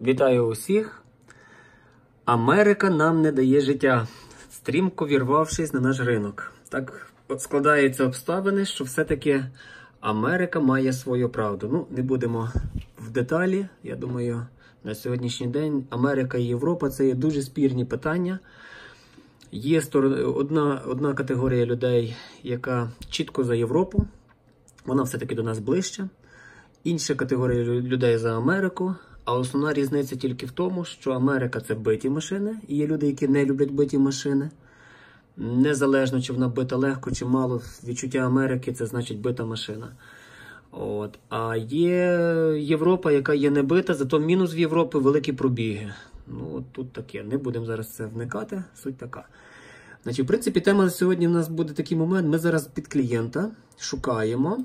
Вітаю усіх. Америка нам не дає життя, стрімко вірвавшись на наш ринок. Так от складаються обставини, що все-таки Америка має свою правду. Ну, не будемо в деталі. Я думаю, на сьогоднішній день Америка і Європа це є дуже спірні питання. Є одна, одна категорія людей, яка чітко за Європу, вона все-таки до нас ближче. Інша категорія людей за Америку. А основна різниця тільки в тому, що Америка це биті машини, і є люди, які не люблять биті машини. Незалежно, чи вона бита легко, чи мало, відчуття Америки це значить бита машина. От. А є Європа, яка є не бита, зато мінус в Європі великі пробіги. Ну, от тут таке. Не будемо зараз це вникати. Суть така. Значить, В принципі, тема сьогодні в нас буде такий момент. Ми зараз під клієнта шукаємо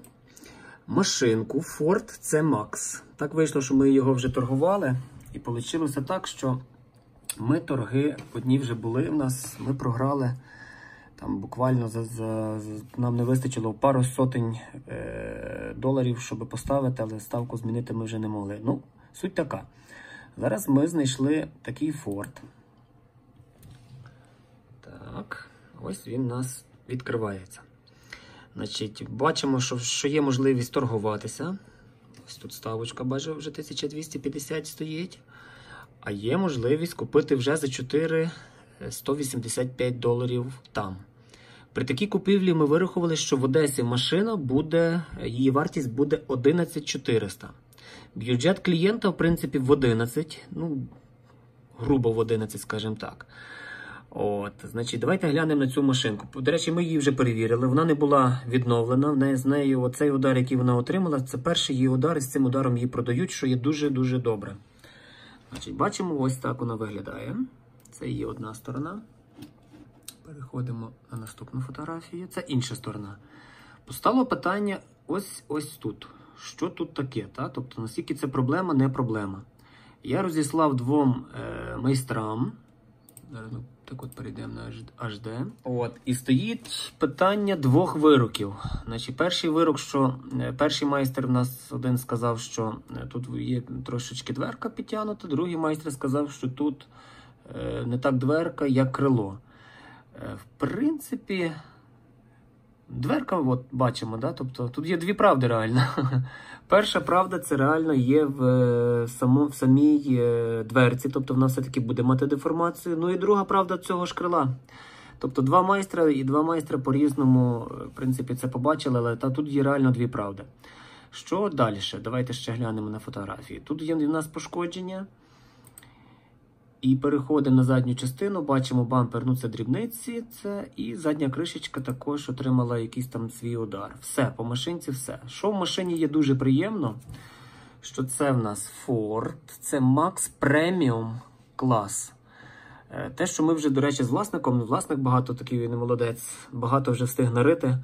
машинку Ford C-Max. Так вийшло, що ми його вже торгували. І вийшло так, що ми торги одні вже були в нас, ми програли. Там буквально за, за, нам не вистачило пару сотень е, доларів, щоб поставити, але ставку змінити ми вже не могли. Ну, суть така. Зараз ми знайшли такий Ford. Так, ось він у нас відкривається. Значить, Бачимо, що що є можливість торгуватися. Ось тут ставочка, бачу, вже 1250 стоїть. А є можливість купити вже за 4 185 доларів там. При такій купівлі ми вирахували, що в Одесі машина буде, її вартість буде 11400. Бюджет клієнта, в принципі, в 11, ну, грубо в 11, скажімо так. От, значить, Давайте глянемо на цю машинку. До речі, ми її вже перевірили. Вона не була відновлена. В неї з нею оцей удар, який вона отримала, це перший її удар, і з цим ударом її продають, що є дуже-дуже добре. Значить, Бачимо, ось так вона виглядає. Це її одна сторона. Переходимо на наступну фотографію. Це інша сторона. Постало питання ось ось тут. Що тут таке? Та? Тобто, наскільки це проблема, не проблема. Я розіслав двом е, майстрам. Зараз так от перейдемо на HD. От, І стоїть питання двох вироків. Значить, Перший вирок, що е, перший майстер в нас один сказав, що е, тут є трошечки дверка підтягнута, другий майстер сказав, що тут е, не так дверка, як крило. В принципі, дверка, от бачимо, да? тобто тут є дві правди реально. Перша правда, це реально є в е, само, в самій е, дверці, тобто вона все-таки буде мати деформацію. Ну і друга правда цього ж крила. Тобто два майстра і два майстра по-різному, в принципі, це побачили, але та тут є реально дві правди. Що далі? Давайте ще глянемо на фотографії. Тут є в нас пошкодження. І переходимо на задню частину, бачимо бампер, ну це дрібниці, це і задня кришечка також отримала якийсь там свій удар. Все, по машинці все. Що в машині є дуже приємно, що це в нас Ford, це Max Premium клас. Е, те, що ми вже, до речі, з власником, власник багато такий не молодець, багато вже встиг нарити.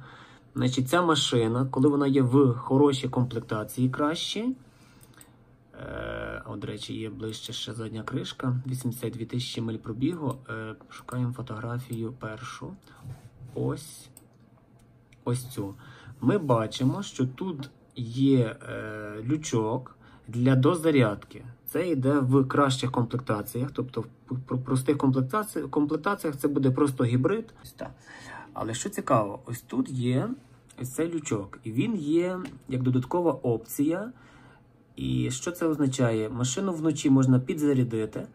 Значить, Ця машина, коли вона є в хорошій комплектації кращій, Е, от, до речі, є ближче ще задня кришка. 82 тисячі миль пробігу. Е, шукаємо фотографію першу. Ось ось цю. Ми бачимо, що тут є е, лючок для дозарядки. Це йде в кращих комплектаціях. Тобто, в простих комплектаціях це буде просто гібрид. Але що цікаво, ось тут є цей лючок. І він є як додаткова опція. І що це означає? Машину вночі можна підзарядити,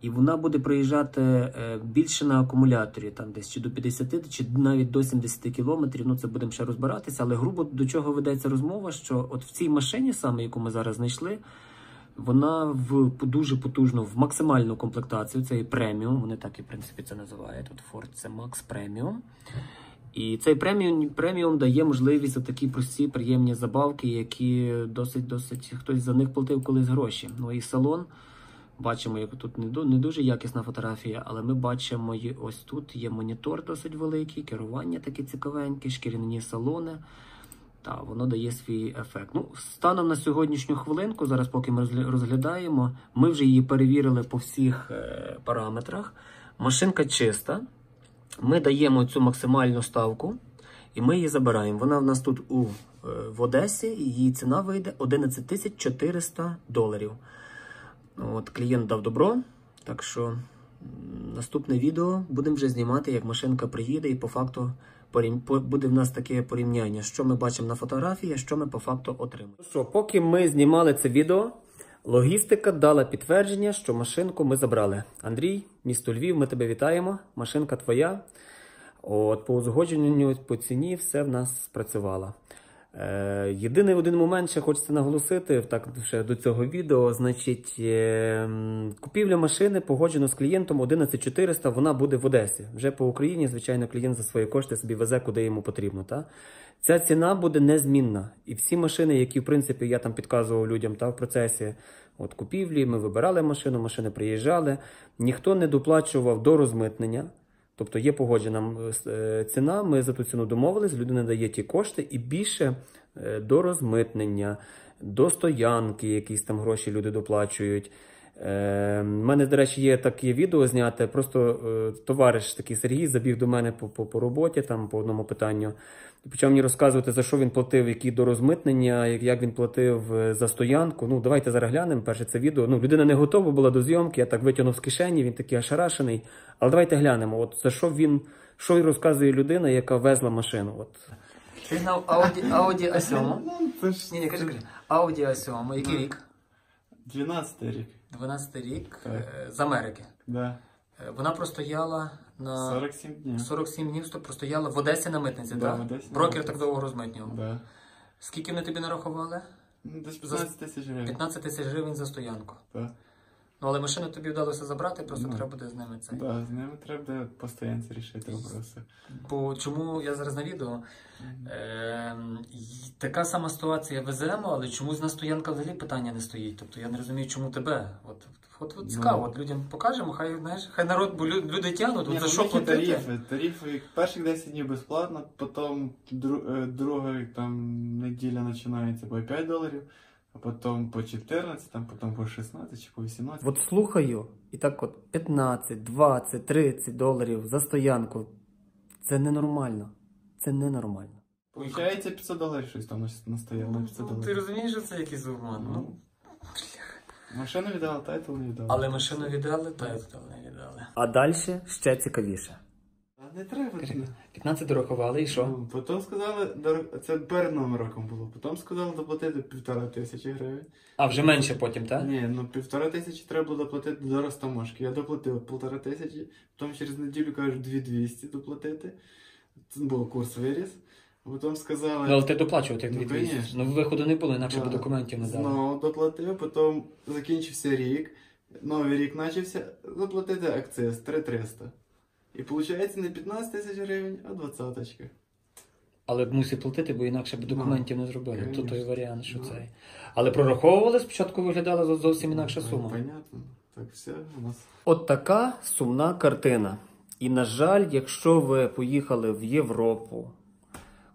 і вона буде проїжджати е, більше на акумуляторі, там десь чи до 50, чи навіть до 70 кілометрів. Ну це будемо ще розбиратися. Але грубо до чого ведеться розмова, що от в цій машині, саме яку ми зараз знайшли, вона в дуже потужну, в максимальну комплектацію, це і преміум. Вони так і в принципі це називають. Тут Ford це Max Premium. І цей преміум преміум дає можливість за такі прості, приємні забавки, які досить-досить хтось за них платив колись гроші. Ну і салон. Бачимо, як тут не дуже якісна фотографія, але ми бачимо, ось тут є монітор досить великий, керування таке цікавеньке, шкіряні салони. Та, воно дає свій ефект. Ну, Станом на сьогоднішню хвилинку, зараз, поки ми розглядаємо, ми вже її перевірили по всіх е, параметрах. Машинка чиста. Ми даємо цю максимальну ставку і ми її забираємо. Вона в нас тут у, е, в Одесі, і її ціна вийде 11 400 доларів. От, клієнт дав добро. Так що наступне відео будемо вже знімати, як машинка приїде, і по факту буде в нас таке порівняння, що ми бачимо на фотографії, що ми по факту отримаємо. Що, поки ми знімали це відео, логістика дала підтвердження, що машинку ми забрали. Андрій, місто Львів, ми тебе вітаємо. Машинка твоя. От, по узгодженню, по ціні все в нас спрацювало. Е, єдиний один момент, ще хочеться наголосити, так ще до цього відео. Значить, е, купівля машини погоджено з клієнтом 11400, вона буде в Одесі. Вже по Україні, звичайно, клієнт за свої кошти собі везе, куди йому потрібно. Та? Ця ціна буде незмінна. І всі машини, які, в принципі, я там підказував людям та, в процесі от, купівлі, ми вибирали машину, машини приїжджали, ніхто не доплачував до розмитнення. Тобто є погоджена е, ціна, ми за ту ціну домовились, людина дає ті кошти і більше е, до розмитнення, до стоянки, якісь там гроші люди доплачують. Е, У мене, до речі, є таке відео зняте. Просто е, товариш такий Сергій забіг до мене по, по, по роботі, там по одному питанню. І почав мені розказувати, за що він платив, які до розмитнення, як, він платив е, за стоянку. Ну, давайте зараз глянемо. Перше це відео. Ну, людина не готова була до зйомки, я так витягнув з кишені, він такий ошарашений. Але давайте глянемо. От за що він, що розказує людина, яка везла машину. От. Ти знав Audi, Audi A7? Ну, Ні, ні, кажи, кажи. Audi A7, який рік? 12 рік. 12 рік Так. е, з Америки. Да. Е, Вона простояла на 47 днів. 47 днів, сто- простояла в Одесі на митниці, Да, так? в Одесі на Брокер митниці. так довго розмитнював. Да. Скільки вони тобі нарахували? Ну, Десь 15 тисяч гривень. 15 тисяч гривень за стоянку. Да. Ну, але машину тобі вдалося забрати, просто Ну. треба буде з ними це. Да, з ними треба буде постоянці рішити вопроси. Бо чому я зараз на відео? Й- така сама ситуація веземо, але чомусь на стоянка взагалі питання не стоїть. Тобто я не розумію, чому тебе. От, от, от цікаво, Ну. от людям покажемо, хай знаєш, хай народ, бо люди тягнуть, от за ну, що платити. тарифи. Тарифи перших 10 днів безплатно, потім дру, е, друга там неділя починається по 5 доларів, а потім по 14, там, потім по 16 чи по 18. От слухаю, і так от 15, 20, 30 доларів за стоянку. Це ненормально. Це ненормально. Получається 500 доларів щось там настояло на 500 Ну, ти доларів. розумієш, що це якийсь обман? Ну, Ну, машину віддала, тайтл не віддала. але машину віддали, та й не віддали. А далі ще цікавіше. Не треба. ну. 15 дорахували і що? Ну, Потім сказали, це перед новим роком було. Потім сказали доплатити півтора тисячі гривень. А вже менше потім, так? Ні, ну півтора тисячі треба було доплатити до розтаможки. Я доплатив півтора тисячі, потім через неділю кажуть 2200 доплатити. Це був курс виріс. Потім сказали. Ну, але ти доплачував тих Ну, 2200. конечно. Ну, виходу не було, інакше Да. б документів не дали. Знову доплатив, потім закінчився рік, новий рік почався, заплатити акциз 3300. І виходить не 15 тисяч гривень, а 20. Але б мусив платити, бо інакше б документів не зробили. Тут той варіант, що Ну. цей. Але прораховували спочатку виглядала зовсім інакша сума. Понятно. Так, все, у нас. От така сумна картина. І, на жаль, якщо ви поїхали в Європу,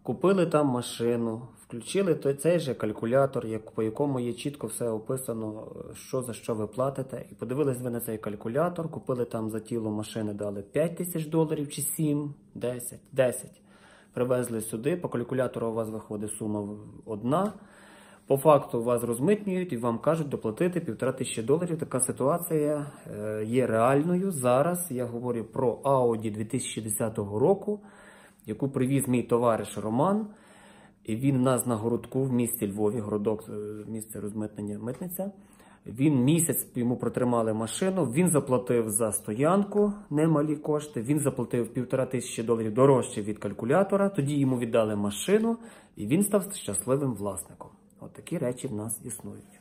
купили там машину, включили той цей же калькулятор, по якому є чітко все описано, що за що ви платите, і подивились ви на цей калькулятор, купили там за тіло машини, дали 5 тисяч доларів чи 7, 10, 10. Привезли сюди, по калькулятору у вас виходить сума одна. По факту вас розмитнюють і вам кажуть доплатити півтора тисячі доларів. Така ситуація е, є реальною. Зараз я говорю про Audi 2010 року, яку привіз мій товариш Роман. І він в нас на городку в місті Львові, городок, е, місце розмитнення митниця. Він місяць йому протримали машину. Він заплатив за стоянку немалі кошти. Він заплатив півтора тисячі доларів дорожче від калькулятора. Тоді йому віддали машину, і він став щасливим власником. От такі речі в нас існують.